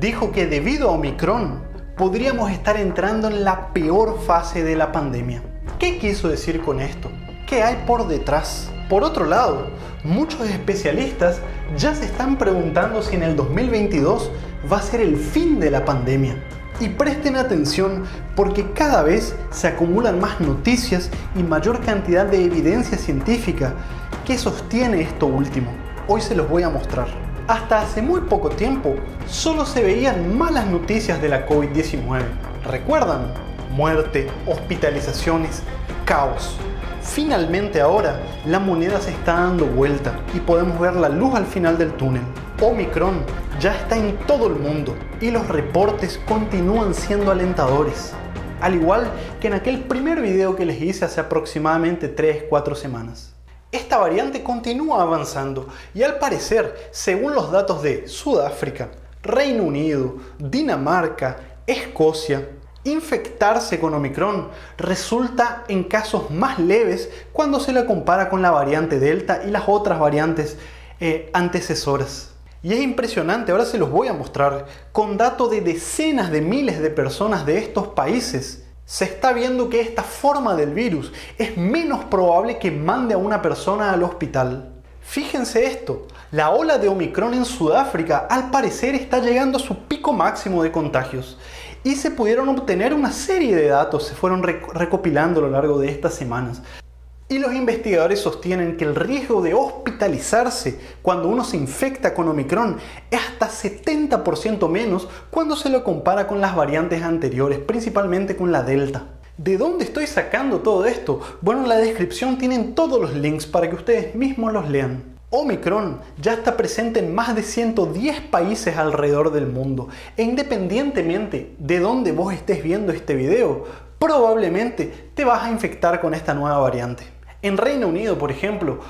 dijo que debido a Omicron podríamos estar entrando en la peor fase de la pandemia. ¿Qué quiso decir con esto? ¿Qué hay por detrás? Por otro lado, muchos especialistas ya se están preguntando si en el 2022 va a ser el fin de la pandemia. Y presten atención porque cada vez se acumulan más noticias y mayor cantidad de evidencia científica que sostiene esto último. Hoy se los voy a mostrar. Hasta hace muy poco tiempo solo se veían malas noticias de la COVID-19. ¿Recuerdan? Muerte, hospitalizaciones, caos. Finalmente ahora la moneda se está dando vuelta y podemos ver la luz al final del túnel. Omicron ya está en todo el mundo y los reportes continúan siendo alentadores. Al igual que en aquel primer video que les hice hace aproximadamente 3-4 semanas. Esta variante continúa avanzando y al parecer, según los datos de Sudáfrica, Reino Unido, Dinamarca, Escocia, infectarse con Omicron resulta en casos más leves cuando se la compara con la variante Delta y las otras variantes eh, antecesoras. Y es impresionante, ahora se los voy a mostrar, con datos de decenas de miles de personas de estos países se está viendo que esta forma del virus es menos probable que mande a una persona al hospital. Fíjense esto, la ola de Omicron en Sudáfrica al parecer está llegando a su pico máximo de contagios y se pudieron obtener una serie de datos, se fueron recopilando a lo largo de estas semanas. Y los investigadores sostienen que el riesgo de hospitalizarse cuando uno se infecta con Omicron es hasta 70% menos cuando se lo compara con las variantes anteriores, principalmente con la Delta. ¿De dónde estoy sacando todo esto? Bueno, en la descripción tienen todos los links para que ustedes mismos los lean. Omicron ya está presente en más de 110 países alrededor del mundo e independientemente de dónde vos estés viendo este video, probablemente te vas a infectar con esta nueva variante. En Reino Unido, por ejemplo,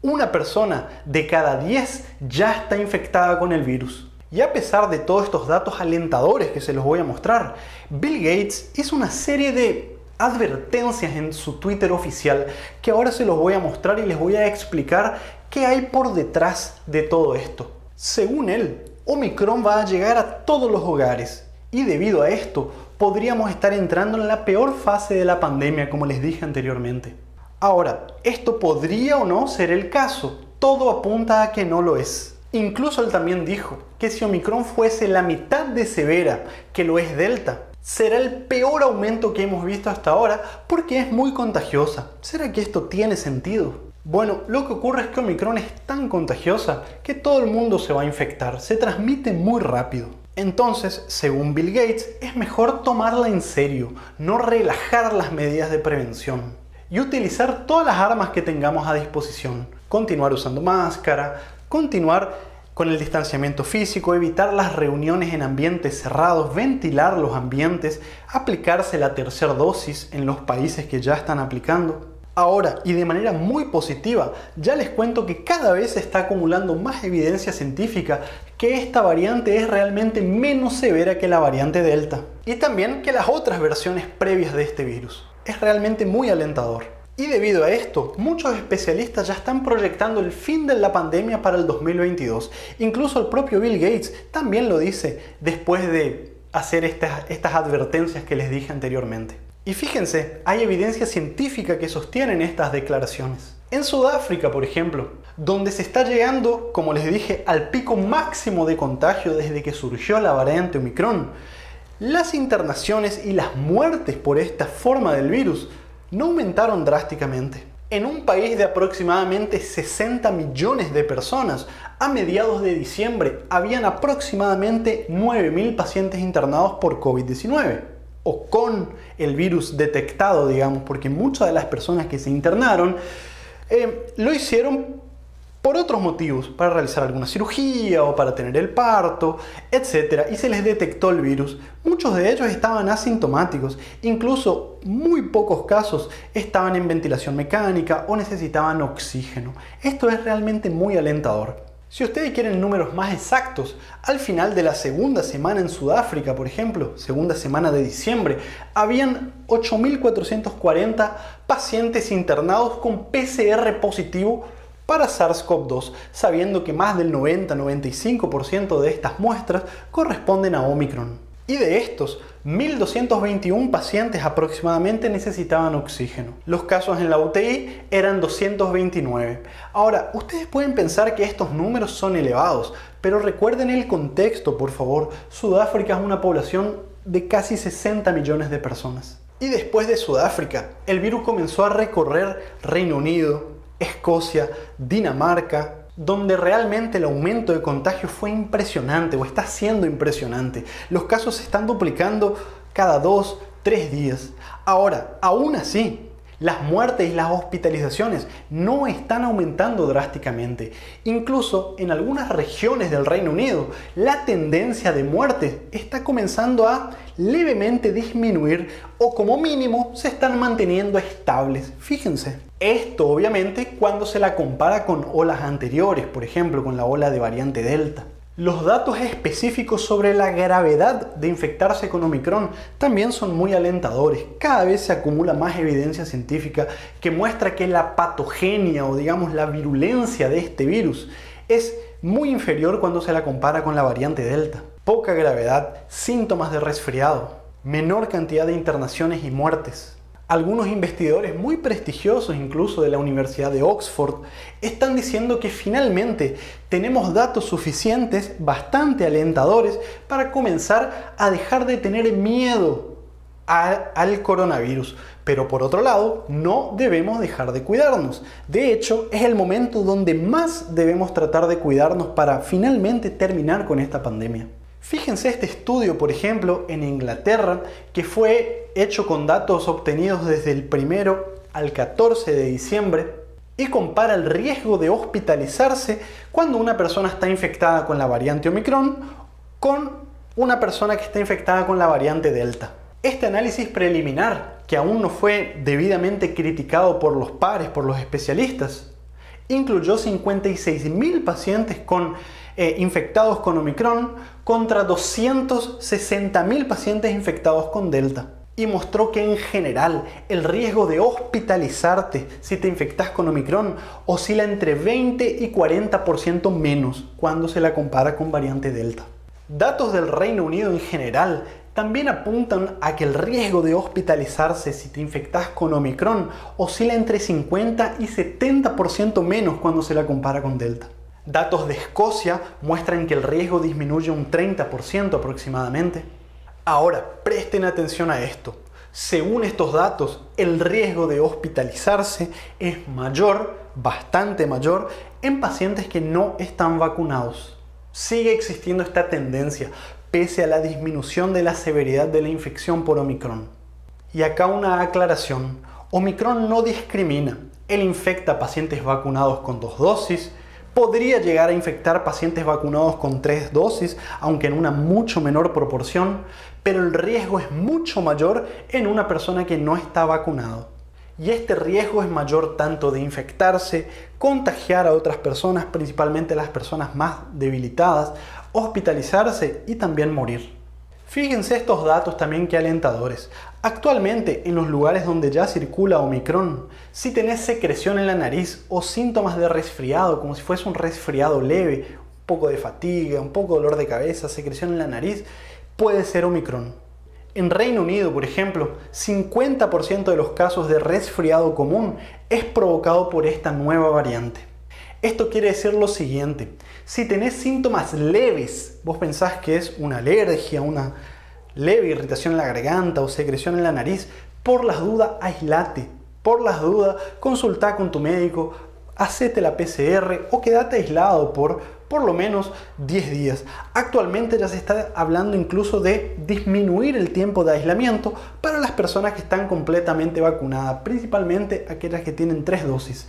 una persona de cada 10 ya está infectada con el virus. Y a pesar de todos estos datos alentadores que se los voy a mostrar, Bill Gates hizo una serie de advertencias en su Twitter oficial que ahora se los voy a mostrar y les voy a explicar qué hay por detrás de todo esto. Según él, Omicron va a llegar a todos los hogares y debido a esto podríamos estar entrando en la peor fase de la pandemia como les dije anteriormente. Ahora, esto podría o no ser el caso. Todo apunta a que no lo es. Incluso él también dijo que si Omicron fuese la mitad de severa que lo es Delta, será el peor aumento que hemos visto hasta ahora porque es muy contagiosa. ¿Será que esto tiene sentido? Bueno, lo que ocurre es que Omicron es tan contagiosa que todo el mundo se va a infectar, se transmite muy rápido. Entonces, según Bill Gates, es mejor tomarla en serio, no relajar las medidas de prevención y utilizar todas las armas que tengamos a disposición. Continuar usando máscara, continuar con el distanciamiento físico, evitar las reuniones en ambientes cerrados, ventilar los ambientes, aplicarse la tercera dosis en los países que ya están aplicando. Ahora, y de manera muy positiva, ya les cuento que cada vez se está acumulando más evidencia científica que esta variante es realmente menos severa que la variante Delta y también que las otras versiones previas de este virus es realmente muy alentador. Y debido a esto, muchos especialistas ya están proyectando el fin de la pandemia para el 2022. Incluso el propio Bill Gates también lo dice después de hacer estas, estas advertencias que les dije anteriormente. Y fíjense, hay evidencia científica que sostienen estas declaraciones. En Sudáfrica, por ejemplo, donde se está llegando, como les dije, al pico máximo de contagio desde que surgió la variante Omicron, las internaciones y las muertes por esta forma del virus no aumentaron drásticamente. En un país de aproximadamente 60 millones de personas, a mediados de diciembre habían aproximadamente 9.000 pacientes internados por COVID-19 o con el virus detectado, digamos, porque muchas de las personas que se internaron eh, lo hicieron por otros motivos, para realizar alguna cirugía o para tener el parto, etc. Y se les detectó el virus. Muchos de ellos estaban asintomáticos, incluso muy pocos casos estaban en ventilación mecánica o necesitaban oxígeno. Esto es realmente muy alentador. Si ustedes quieren números más exactos, al final de la segunda semana en Sudáfrica, por ejemplo, segunda semana de diciembre, habían 8.440 pacientes internados con PCR positivo para SARS-CoV-2, sabiendo que más del 90-95% de estas muestras corresponden a Omicron. Y de estos, 1.221 pacientes aproximadamente necesitaban oxígeno. Los casos en la UTI eran 229. Ahora, ustedes pueden pensar que estos números son elevados, pero recuerden el contexto, por favor. Sudáfrica es una población de casi 60 millones de personas. Y después de Sudáfrica, el virus comenzó a recorrer Reino Unido, Escocia, Dinamarca, donde realmente el aumento de contagio fue impresionante o está siendo impresionante. Los casos se están duplicando cada dos, tres días. Ahora, aún así, las muertes y las hospitalizaciones no están aumentando drásticamente. Incluso en algunas regiones del Reino Unido, la tendencia de muerte está comenzando a levemente disminuir o como mínimo se están manteniendo estables. Fíjense. Esto obviamente cuando se la compara con olas anteriores, por ejemplo con la ola de variante Delta. Los datos específicos sobre la gravedad de infectarse con Omicron también son muy alentadores. Cada vez se acumula más evidencia científica que muestra que la patogenia o digamos la virulencia de este virus es muy inferior cuando se la compara con la variante Delta. Poca gravedad, síntomas de resfriado, menor cantidad de internaciones y muertes. Algunos investigadores muy prestigiosos, incluso de la Universidad de Oxford, están diciendo que finalmente tenemos datos suficientes, bastante alentadores, para comenzar a dejar de tener miedo al coronavirus. Pero por otro lado, no debemos dejar de cuidarnos. De hecho, es el momento donde más debemos tratar de cuidarnos para finalmente terminar con esta pandemia. Fíjense este estudio, por ejemplo, en Inglaterra, que fue hecho con datos obtenidos desde el 1 al 14 de diciembre y compara el riesgo de hospitalizarse cuando una persona está infectada con la variante Omicron con una persona que está infectada con la variante Delta. Este análisis preliminar, que aún no fue debidamente criticado por los pares, por los especialistas, incluyó 56.000 pacientes con eh, infectados con Omicron contra 260.000 pacientes infectados con Delta. Y mostró que en general el riesgo de hospitalizarte si te infectas con Omicron oscila entre 20 y 40% menos cuando se la compara con variante Delta. Datos del Reino Unido en general también apuntan a que el riesgo de hospitalizarse si te infectas con Omicron oscila entre 50 y 70% menos cuando se la compara con Delta. Datos de Escocia muestran que el riesgo disminuye un 30% aproximadamente. Ahora, presten atención a esto. Según estos datos, el riesgo de hospitalizarse es mayor, bastante mayor, en pacientes que no están vacunados. Sigue existiendo esta tendencia, pese a la disminución de la severidad de la infección por Omicron. Y acá una aclaración. Omicron no discrimina. Él infecta a pacientes vacunados con dos dosis, podría llegar a infectar pacientes vacunados con tres dosis, aunque en una mucho menor proporción, pero el riesgo es mucho mayor en una persona que no está vacunado. Y este riesgo es mayor tanto de infectarse, contagiar a otras personas, principalmente las personas más debilitadas, hospitalizarse y también morir. Fíjense estos datos también que alentadores. Actualmente, en los lugares donde ya circula Omicron, si tenés secreción en la nariz o síntomas de resfriado, como si fuese un resfriado leve, un poco de fatiga, un poco de dolor de cabeza, secreción en la nariz, puede ser Omicron. En Reino Unido, por ejemplo, 50% de los casos de resfriado común es provocado por esta nueva variante. Esto quiere decir lo siguiente, si tenés síntomas leves, vos pensás que es una alergia, una leve irritación en la garganta o secreción en la nariz, por las dudas aislate, por las dudas consulta con tu médico, hacete la PCR o quédate aislado por por lo menos 10 días. Actualmente ya se está hablando incluso de disminuir el tiempo de aislamiento para las personas que están completamente vacunadas, principalmente aquellas que tienen tres dosis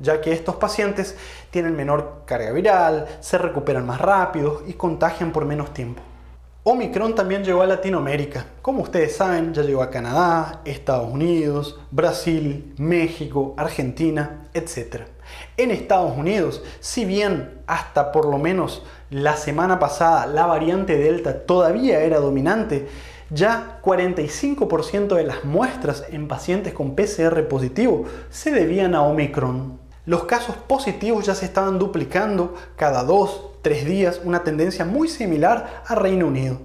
ya que estos pacientes tienen menor carga viral, se recuperan más rápido y contagian por menos tiempo. Omicron también llegó a Latinoamérica. Como ustedes saben, ya llegó a Canadá, Estados Unidos, Brasil, México, Argentina, etc. En Estados Unidos, si bien hasta por lo menos la semana pasada la variante Delta todavía era dominante, ya 45% de las muestras en pacientes con PCR positivo se debían a Omicron Los casos positivos ya se estaban duplicando cada dos, tres días, una tendencia muy similar a Reino Unido.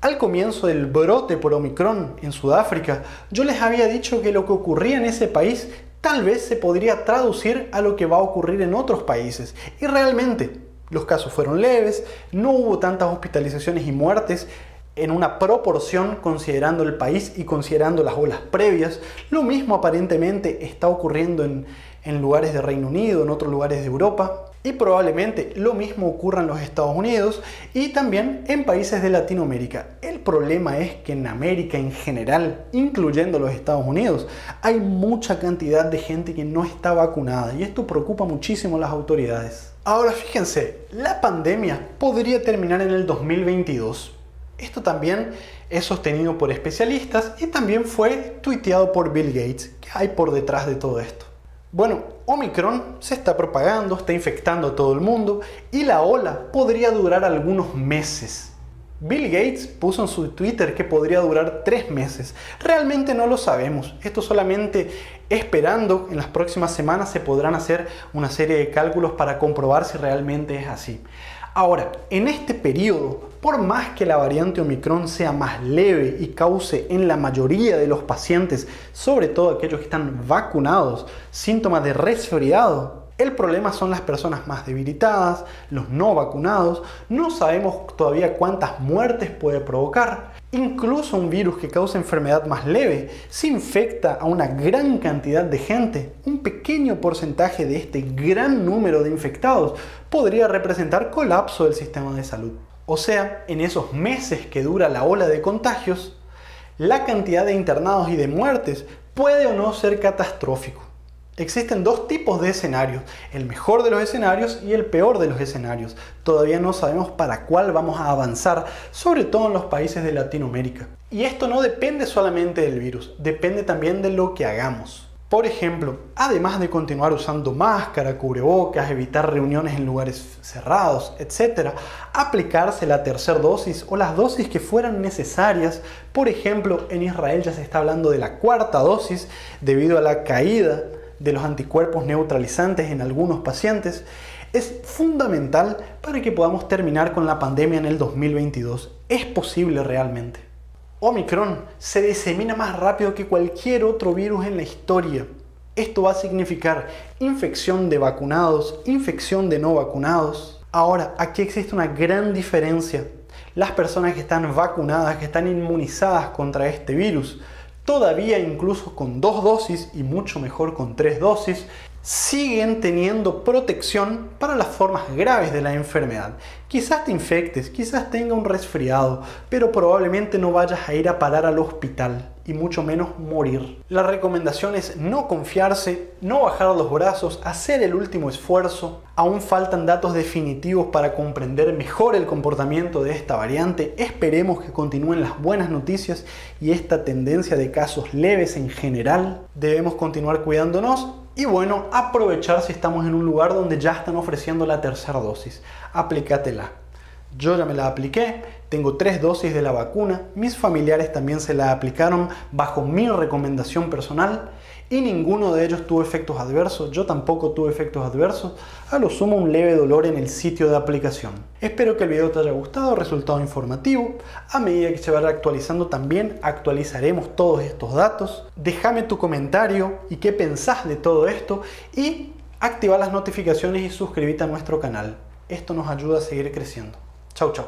Al comienzo del brote por Omicron en Sudáfrica, yo les había dicho que lo que ocurría en ese país tal vez se podría traducir a lo que va a ocurrir en otros países. Y realmente, los casos fueron leves, no hubo tantas hospitalizaciones y muertes en una proporción considerando el país y considerando las olas previas. Lo mismo aparentemente está ocurriendo en, en lugares de Reino Unido, en otros lugares de Europa. Y probablemente lo mismo ocurra en los Estados Unidos y también en países de Latinoamérica. El problema es que en América en general, incluyendo los Estados Unidos, hay mucha cantidad de gente que no está vacunada y esto preocupa muchísimo a las autoridades. Ahora fíjense, la pandemia podría terminar en el 2022. Esto también es sostenido por especialistas y también fue tuiteado por Bill Gates. ¿Qué hay por detrás de todo esto? Bueno, Omicron se está propagando, está infectando a todo el mundo y la ola podría durar algunos meses. Bill Gates puso en su Twitter que podría durar tres meses. Realmente no lo sabemos. Esto solamente esperando en las próximas semanas se podrán hacer una serie de cálculos para comprobar si realmente es así. Ahora, en este periodo, por más que la variante Omicron sea más leve y cause en la mayoría de los pacientes, sobre todo aquellos que están vacunados, síntomas de resfriado, el problema son las personas más debilitadas, los no vacunados, no sabemos todavía cuántas muertes puede provocar. Incluso un virus que causa enfermedad más leve, si infecta a una gran cantidad de gente, un pequeño porcentaje de este gran número de infectados podría representar colapso del sistema de salud. O sea, en esos meses que dura la ola de contagios, la cantidad de internados y de muertes puede o no ser catastrófico. Existen dos tipos de escenarios, el mejor de los escenarios y el peor de los escenarios. Todavía no sabemos para cuál vamos a avanzar, sobre todo en los países de Latinoamérica. Y esto no depende solamente del virus, depende también de lo que hagamos. Por ejemplo, además de continuar usando máscara, cubrebocas, evitar reuniones en lugares cerrados, etc., aplicarse la tercera dosis o las dosis que fueran necesarias. Por ejemplo, en Israel ya se está hablando de la cuarta dosis debido a la caída de los anticuerpos neutralizantes en algunos pacientes es fundamental para que podamos terminar con la pandemia en el 2022. Es posible realmente. Omicron se disemina más rápido que cualquier otro virus en la historia. Esto va a significar infección de vacunados, infección de no vacunados. Ahora, aquí existe una gran diferencia. Las personas que están vacunadas, que están inmunizadas contra este virus, todavía incluso con dos dosis y mucho mejor con tres dosis, siguen teniendo protección para las formas graves de la enfermedad. Quizás te infectes, quizás tenga un resfriado, pero probablemente no vayas a ir a parar al hospital y mucho menos morir. La recomendación es no confiarse, no bajar los brazos, hacer el último esfuerzo. Aún faltan datos definitivos para comprender mejor el comportamiento de esta variante. Esperemos que continúen las buenas noticias y esta tendencia de casos leves en general. Debemos continuar cuidándonos y bueno, aprovechar si estamos en un lugar donde ya están ofreciendo la tercera dosis. Aplícatela. Yo ya me la apliqué, tengo tres dosis de la vacuna, mis familiares también se la aplicaron bajo mi recomendación personal y ninguno de ellos tuvo efectos adversos, yo tampoco tuve efectos adversos, a lo sumo un leve dolor en el sitio de aplicación. Espero que el video te haya gustado, resultado informativo, a medida que se vaya actualizando también actualizaremos todos estos datos, déjame tu comentario y qué pensás de todo esto y activa las notificaciones y suscríbete a nuestro canal, esto nos ayuda a seguir creciendo. Chau chau.